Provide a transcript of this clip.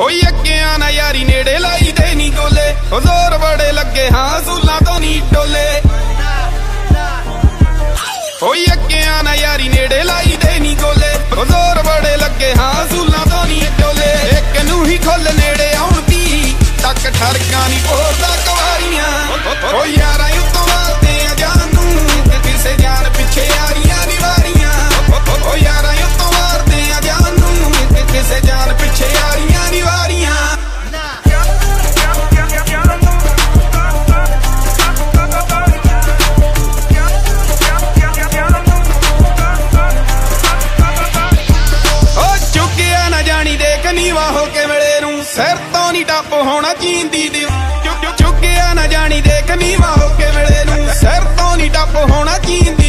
ਓਏ ਅੱਕਿਆਂ ਨਾ ਯਾਰੀ ਨੇੜੇ ਲਾਈ ਦੇ ਨਹੀਂ ਗੋਲੇ ਹਜ਼ੂਰ ਬੜੇ ਲੱਗੇ, ਹਾਂ, ਸੂਲਾਂ ਤੋਂ ਨਹੀਂ ਟੋਲੇ ਓਏ ਅੱਕਿਆਂ ਨਾ ਯਾਰੀ ਨੇੜੇ ਲਾਈ ਦੇ ਨਹੀਂ ਗੋਲੇ ਹਜ਼ੂਰ ਬੜੇ ਲੱਗੇ, ਹਾਂ, ਸੂਲਾਂ ਤੋਂ ਨਹੀਂ ਟੋਲੇ ਇੱਕ ਨੂੰ ਹੀ ਖੁੱਲ ਨੇੜੇ ਆਉਣ ਦੀ, ਤੱਕ ਠਰਕਾਂ ਨਹੀਂ ਪੋਰਦਾ ਕਵਾਰੀਆਂ ਨੀਵਾ ਹੋ ਕੇ ਮਿਲੇ ਨੂੰ। ਸਿਰ ਤੋਂ ਨਹੀਂ ਟੱਪ ਹੋਣਾ ਚੀਂਦੀ ਦੀ। ਚੁੱਕਿਆ ਨਾ ਜਾਣੀ ਦੇਖ ਨੀਵਾ ਹੋ ਕੇ ਵੇਲੇ ਨੂੰ। ਸਿਰ ਤੋਂ ਨਹੀਂ ਟੱਪ ਹੋਣਾ ਚੀਂਦੀ